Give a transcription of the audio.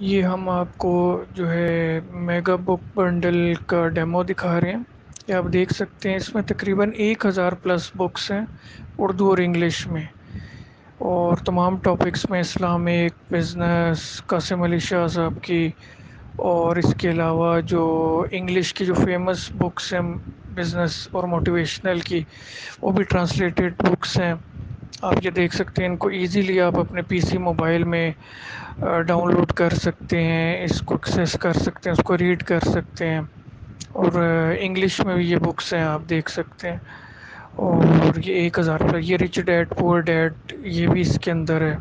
ये हम आपको जो है मेगा बुक बंडल का डेमो दिखा रहे हैं। ये आप देख सकते हैं, इसमें तकरीबन एक हज़ार प्लस बुक्स हैं उर्दू और इंग्लिश में। और तमाम टॉपिक्स में इस्लामिक, बिज़नेस, कासिम अली शाह साहब की, और इसके अलावा जो इंग्लिश की जो फ़ेमस बुक्स हैं बिज़नेस और मोटिवेशनल की, वो भी ट्रांसलेटेड बुक्स हैं। आप ये देख सकते हैं, इनको इजीली आप अपने पीसी मोबाइल में डाउनलोड कर सकते हैं, इसको एक्सेस कर सकते हैं, उसको रीड कर सकते हैं। और इंग्लिश में भी ये बुक्स हैं, आप देख सकते हैं। और ये एक हज़ार रुपये, ये रिच डैड पुअर डैड ये भी इसके अंदर है।